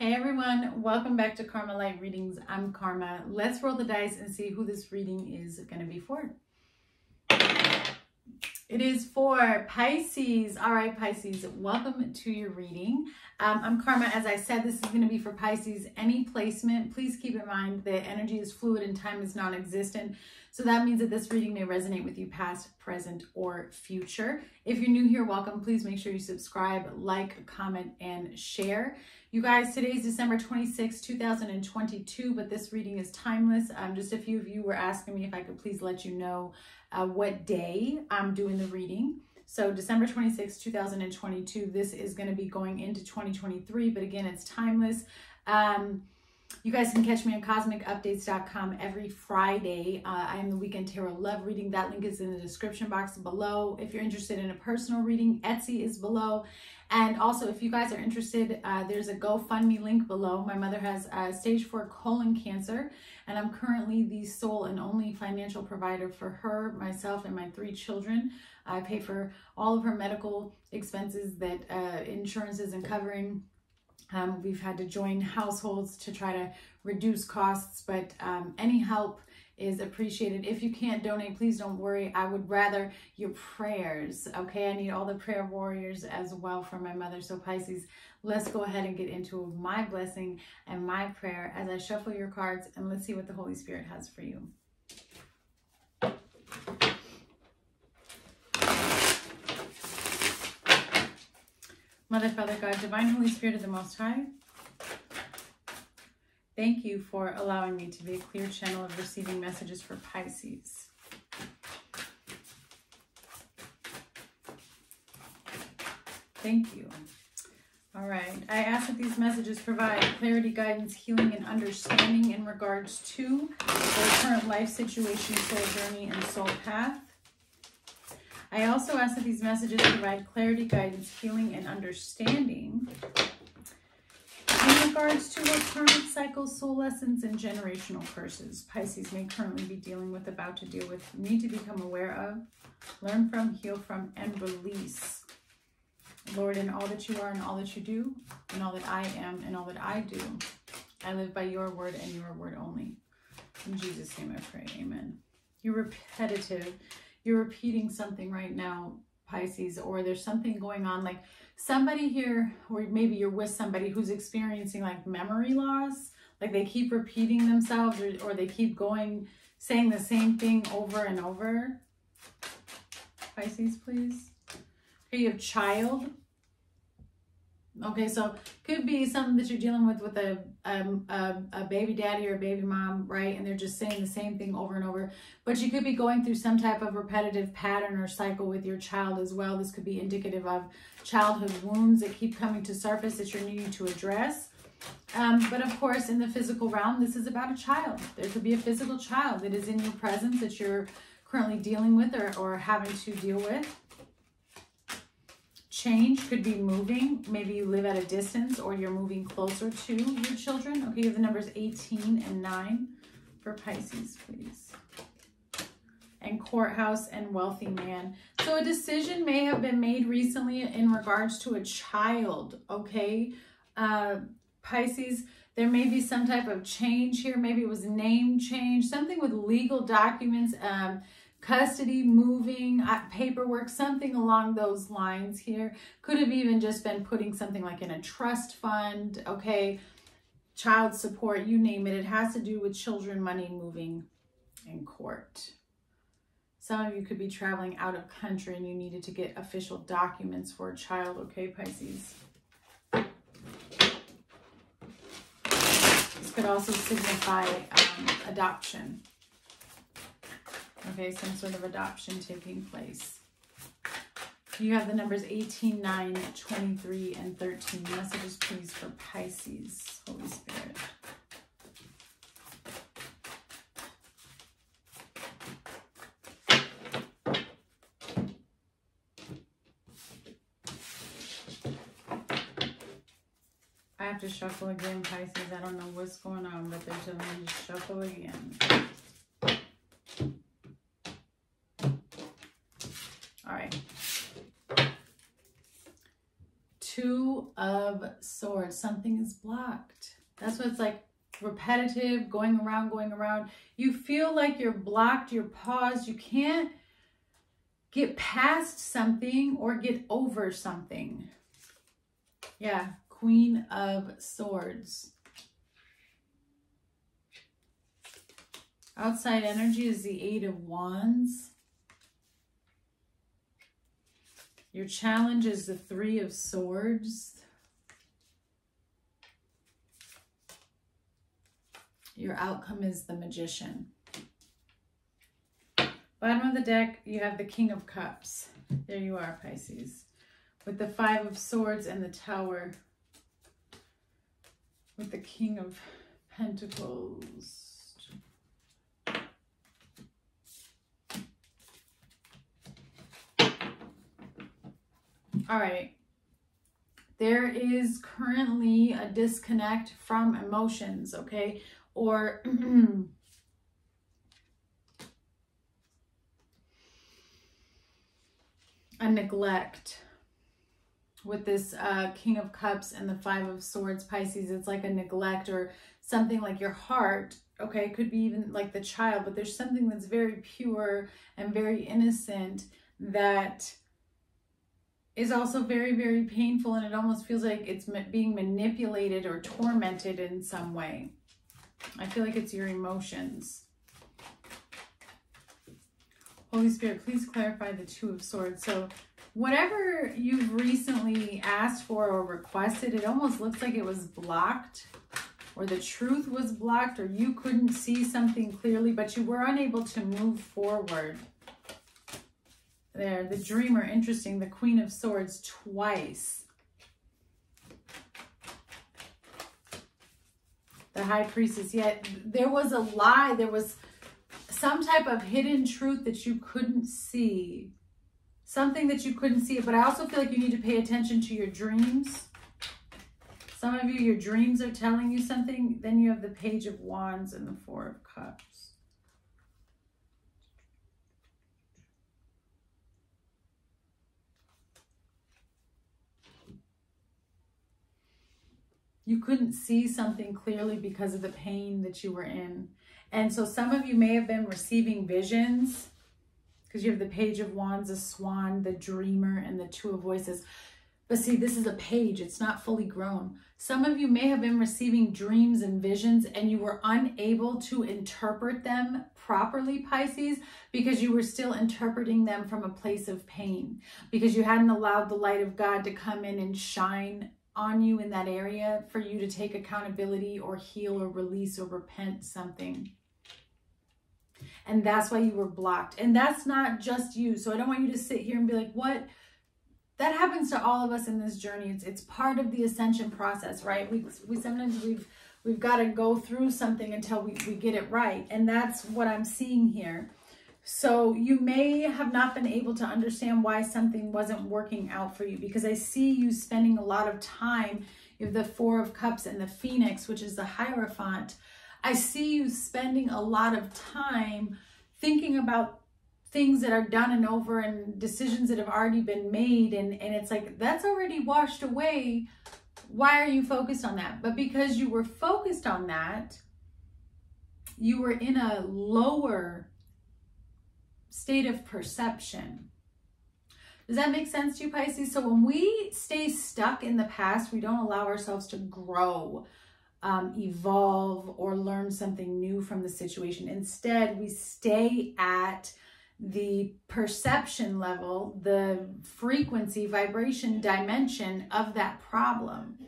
Hey everyone, welcome back to Karma Light Readings. I'm Karma. Let's roll the dice and see who this reading is going to be for. It is for Pisces. All right, Pisces, welcome to your reading. Um, I'm Karma. As I said, this is going to be for Pisces. Any placement, please keep in mind that energy is fluid and time is non-existent. So that means that this reading may resonate with you past, present, or future. If you're new here, welcome. Please make sure you subscribe, like, comment, and share. You guys, today is December 26, 2022, but this reading is timeless. Um, just a few of you were asking me if I could please let you know uh, what day I'm doing the reading. So December 26, 2022, this is going to be going into 2023, but again, it's timeless. Um, you guys can catch me on cosmicupdates.com every Friday. Uh, I am the Weekend Tarot Love Reading. That link is in the description box below. If you're interested in a personal reading, Etsy is below. And also, if you guys are interested, uh, there's a GoFundMe link below. My mother has uh, stage four colon cancer, and I'm currently the sole and only financial provider for her, myself, and my three children. I pay for all of her medical expenses that uh, insurance isn't covering um, we've had to join households to try to reduce costs, but um, any help is appreciated. If you can't donate, please don't worry. I would rather your prayers, okay? I need all the prayer warriors as well for my mother. So Pisces, let's go ahead and get into my blessing and my prayer as I shuffle your cards and let's see what the Holy Spirit has for you. Mother, Father, God, Divine Holy Spirit of the Most High, thank you for allowing me to be a clear channel of receiving messages for Pisces. Thank you. All right. I ask that these messages provide clarity, guidance, healing, and understanding in regards to their current life situation, soul journey, and soul path. I also ask that these messages provide clarity, guidance, healing, and understanding in regards to what karmic cycles, soul lessons, and generational curses Pisces may currently be dealing with, about to deal with, need to become aware of, learn from, heal from, and release. Lord, in all that you are and all that you do, and all that I am and all that I do, I live by your word and your word only. In Jesus' name I pray, amen. You're repetitive you're repeating something right now, Pisces, or there's something going on. Like somebody here, or maybe you're with somebody who's experiencing like memory loss. Like they keep repeating themselves or, or they keep going, saying the same thing over and over. Pisces, please. Okay, you have child. Okay, so could be something that you're dealing with with a, um, a, a baby daddy or a baby mom, right? And they're just saying the same thing over and over. But you could be going through some type of repetitive pattern or cycle with your child as well. This could be indicative of childhood wounds that keep coming to surface that you're needing to address. Um, but of course, in the physical realm, this is about a child. There could be a physical child that is in your presence that you're currently dealing with or, or having to deal with change could be moving. Maybe you live at a distance or you're moving closer to your children. Okay, you have the numbers 18 and 9 for Pisces, please. And courthouse and wealthy man. So a decision may have been made recently in regards to a child, okay? Uh, Pisces, there may be some type of change here. Maybe it was name change, something with legal documents, um, custody, moving, uh, paperwork, something along those lines here. Could have even just been putting something like in a trust fund, okay, child support, you name it. It has to do with children, money, moving, in court. Some of you could be traveling out of country and you needed to get official documents for a child, okay, Pisces? This could also signify um, adoption. Okay, some sort of adoption taking place. You have the numbers 18, 9, 23, and 13. Messages, please, for Pisces, Holy Spirit. I have to shuffle again, Pisces. I don't know what's going on, but they're telling me to shuffle again. of Swords. Something is what it's like repetitive, going around, going around. You feel like you're blocked, you're paused. You can't get past something or get over something. Yeah, Queen of Swords. Outside energy is the Eight of Wands. Your challenge is the Three of Swords. Your outcome is the Magician. Bottom of the deck, you have the King of Cups. There you are, Pisces. With the Five of Swords and the Tower. With the King of Pentacles. All right. There is currently a disconnect from emotions, okay? Or a neglect with this uh, King of Cups and the Five of Swords, Pisces. It's like a neglect or something like your heart, okay? It could be even like the child, but there's something that's very pure and very innocent that is also very, very painful and it almost feels like it's being manipulated or tormented in some way. I feel like it's your emotions. Holy Spirit, please clarify the Two of Swords. So whatever you've recently asked for or requested, it almost looks like it was blocked or the truth was blocked or you couldn't see something clearly, but you were unable to move forward there. The dreamer, interesting. The Queen of Swords twice. The High Priestess. Yet there was a lie. There was some type of hidden truth that you couldn't see. Something that you couldn't see. But I also feel like you need to pay attention to your dreams. Some of you, your dreams are telling you something. Then you have the Page of Wands and the Four of Cups. You couldn't see something clearly because of the pain that you were in. And so some of you may have been receiving visions because you have the page of wands, the swan, the dreamer, and the two of voices. But see, this is a page. It's not fully grown. Some of you may have been receiving dreams and visions and you were unable to interpret them properly, Pisces, because you were still interpreting them from a place of pain, because you hadn't allowed the light of God to come in and shine on you in that area for you to take accountability or heal or release or repent something. And that's why you were blocked. And that's not just you. So I don't want you to sit here and be like, what? That happens to all of us in this journey. It's, it's part of the ascension process, right? We, we sometimes we've we've got to go through something until we, we get it right. And that's what I'm seeing here. So you may have not been able to understand why something wasn't working out for you because I see you spending a lot of time with the Four of Cups and the Phoenix, which is the Hierophant. I see you spending a lot of time thinking about things that are done and over and decisions that have already been made. And, and it's like, that's already washed away. Why are you focused on that? But because you were focused on that, you were in a lower state of perception. Does that make sense to you, Pisces? So when we stay stuck in the past, we don't allow ourselves to grow, um, evolve, or learn something new from the situation. Instead, we stay at the perception level, the frequency, vibration, dimension of that problem.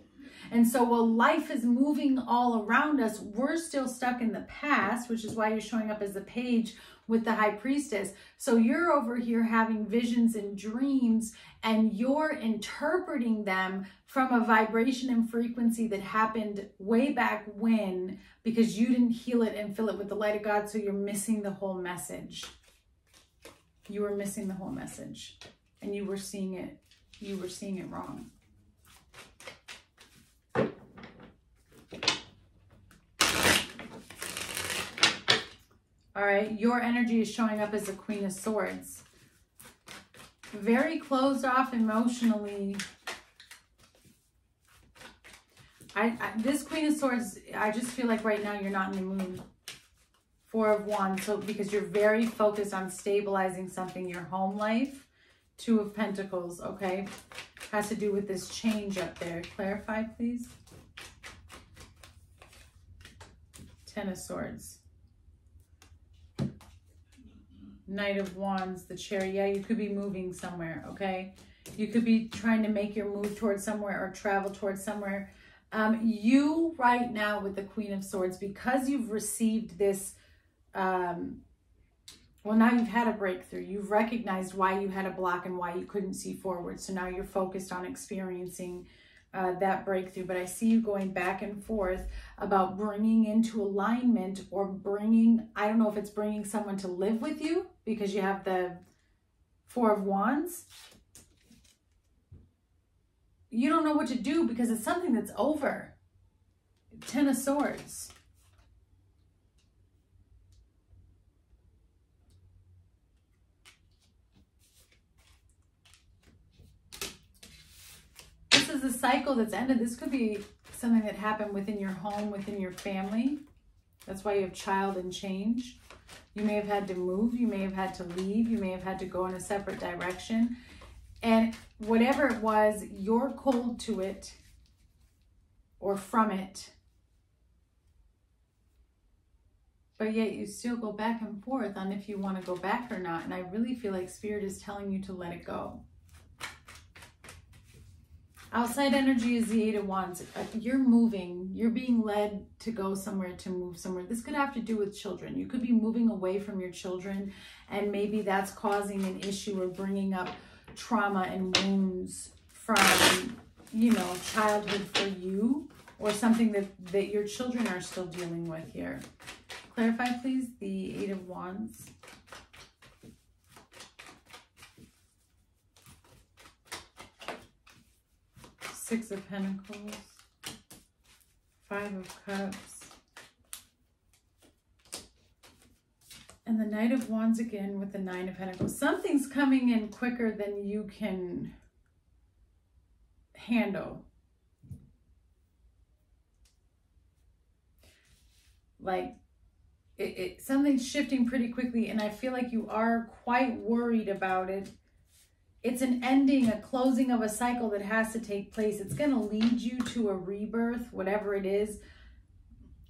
And so while life is moving all around us, we're still stuck in the past, which is why you're showing up as a page with the high priestess. So you're over here having visions and dreams and you're interpreting them from a vibration and frequency that happened way back when because you didn't heal it and fill it with the light of God. So you're missing the whole message. You were missing the whole message and you were seeing it. You were seeing it wrong. All right, your energy is showing up as the Queen of Swords. Very closed off emotionally. I, I this Queen of Swords, I just feel like right now you're not in the mood. Four of Wands, so because you're very focused on stabilizing something, your home life. Two of Pentacles, okay? Has to do with this change up there. Clarify, please. Ten of Swords. Knight of Wands, the chair. Yeah, you could be moving somewhere, okay? You could be trying to make your move towards somewhere or travel towards somewhere. Um, you right now with the Queen of Swords, because you've received this, um, well, now you've had a breakthrough. You've recognized why you had a block and why you couldn't see forward. So now you're focused on experiencing uh, that breakthrough. But I see you going back and forth about bringing into alignment or bringing, I don't know if it's bringing someone to live with you because you have the Four of Wands. You don't know what to do because it's something that's over. Ten of Swords. This is a cycle that's ended. This could be something that happened within your home, within your family. That's why you have child and change. You may have had to move. You may have had to leave. You may have had to go in a separate direction. And whatever it was, you're cold to it or from it. But yet you still go back and forth on if you want to go back or not. And I really feel like Spirit is telling you to let it go. Outside energy is the Eight of Wands. Uh, you're moving. You're being led to go somewhere, to move somewhere. This could have to do with children. You could be moving away from your children, and maybe that's causing an issue or bringing up trauma and wounds from, you know, childhood for you or something that, that your children are still dealing with here. Clarify, please, the Eight of Wands. Six of Pentacles, Five of Cups, and the Knight of Wands again with the Nine of Pentacles. Something's coming in quicker than you can handle. Like, it, it, something's shifting pretty quickly, and I feel like you are quite worried about it it's an ending, a closing of a cycle that has to take place. It's going to lead you to a rebirth, whatever it is.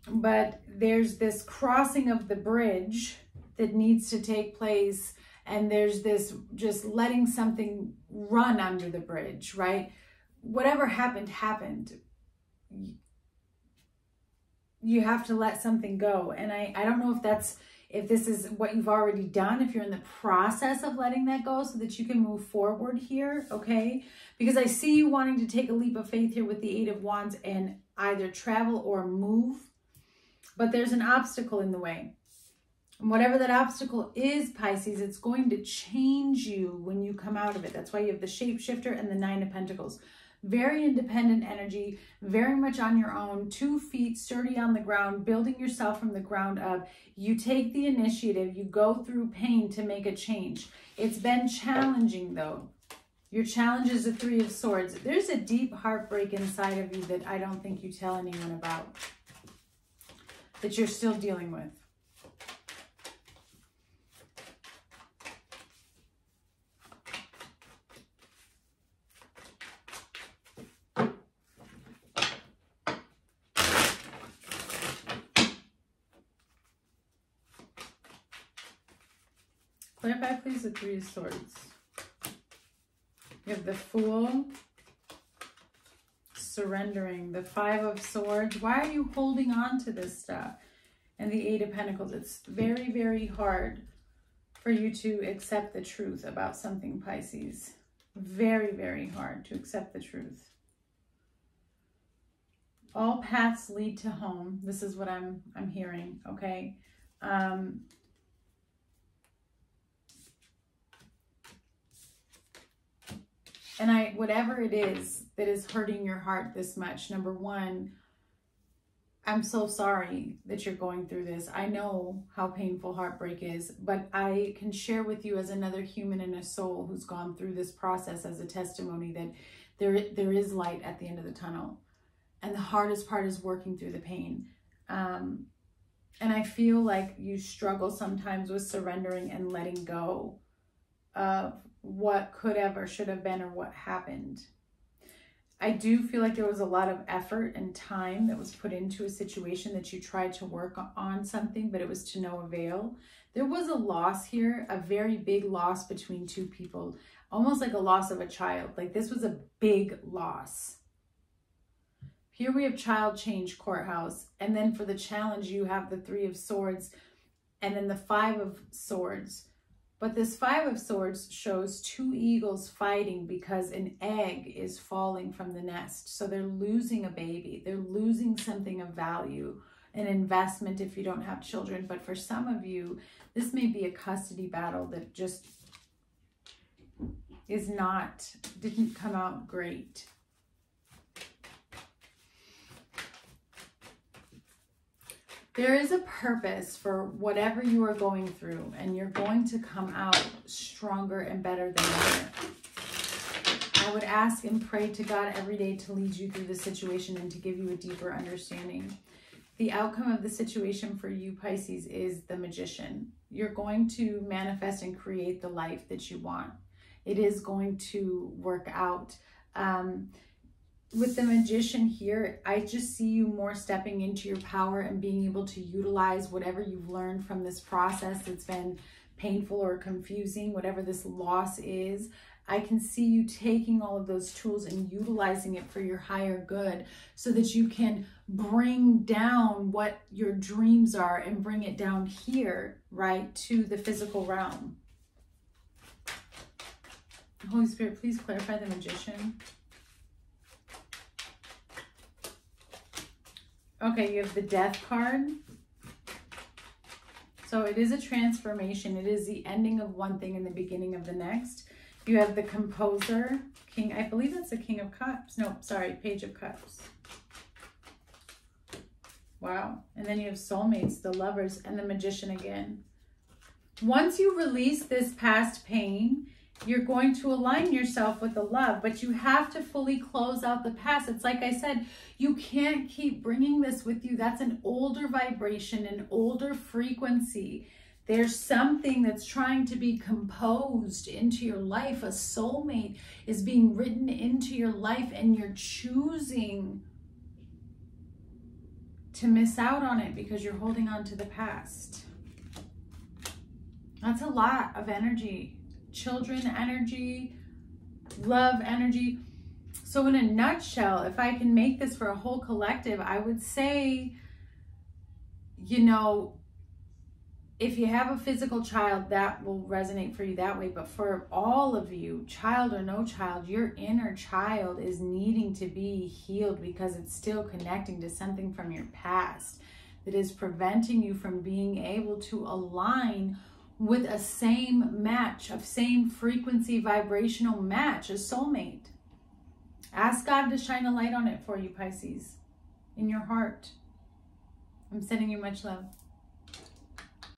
But there's this crossing of the bridge that needs to take place. And there's this just letting something run under the bridge, right? Whatever happened, happened. You have to let something go. And I, I don't know if that's if this is what you've already done, if you're in the process of letting that go so that you can move forward here, okay? Because I see you wanting to take a leap of faith here with the Eight of Wands and either travel or move, but there's an obstacle in the way. And whatever that obstacle is, Pisces, it's going to change you when you come out of it. That's why you have the shapeshifter and the Nine of Pentacles very independent energy, very much on your own, two feet sturdy on the ground, building yourself from the ground up. You take the initiative, you go through pain to make a change. It's been challenging though. Your challenge is the Three of Swords. There's a deep heartbreak inside of you that I don't think you tell anyone about, that you're still dealing with. Clarify, please, the Three of Swords. You have the Fool, surrendering, the Five of Swords. Why are you holding on to this stuff? And the Eight of Pentacles. It's very, very hard for you to accept the truth about something, Pisces. Very, very hard to accept the truth. All paths lead to home. This is what I'm I'm hearing, okay? Um, And I, whatever it is that is hurting your heart this much, number one, I'm so sorry that you're going through this. I know how painful heartbreak is, but I can share with you as another human and a soul who's gone through this process as a testimony that there, there is light at the end of the tunnel. And the hardest part is working through the pain. Um, and I feel like you struggle sometimes with surrendering and letting go of what could have or should have been or what happened. I do feel like there was a lot of effort and time that was put into a situation that you tried to work on something, but it was to no avail. There was a loss here, a very big loss between two people, almost like a loss of a child. Like this was a big loss. Here we have child change courthouse. And then for the challenge, you have the three of swords and then the five of swords. But this five of swords shows two eagles fighting because an egg is falling from the nest. So they're losing a baby. They're losing something of value, an investment if you don't have children. But for some of you, this may be a custody battle that just is not, didn't come out great. There is a purpose for whatever you are going through, and you're going to come out stronger and better than ever. I would ask and pray to God every day to lead you through the situation and to give you a deeper understanding. The outcome of the situation for you, Pisces, is the magician. You're going to manifest and create the life that you want. It is going to work out. Um, with the magician here, I just see you more stepping into your power and being able to utilize whatever you've learned from this process that's been painful or confusing, whatever this loss is. I can see you taking all of those tools and utilizing it for your higher good so that you can bring down what your dreams are and bring it down here, right, to the physical realm. Holy Spirit, please clarify the magician. Okay, you have the death card. So it is a transformation. It is the ending of one thing and the beginning of the next. You have the composer, king. I believe that's the king of cups. No, sorry, page of cups. Wow. And then you have soulmates, the lovers, and the magician again. Once you release this past pain, you're going to align yourself with the love, but you have to fully close out the past. It's like I said, you can't keep bringing this with you. That's an older vibration, an older frequency. There's something that's trying to be composed into your life. A soulmate is being written into your life, and you're choosing to miss out on it because you're holding on to the past. That's a lot of energy children energy, love energy. So in a nutshell, if I can make this for a whole collective, I would say, you know, if you have a physical child, that will resonate for you that way. But for all of you, child or no child, your inner child is needing to be healed because it's still connecting to something from your past that is preventing you from being able to align with a same match, of same frequency, vibrational match, a soulmate. Ask God to shine a light on it for you, Pisces, in your heart. I'm sending you much love.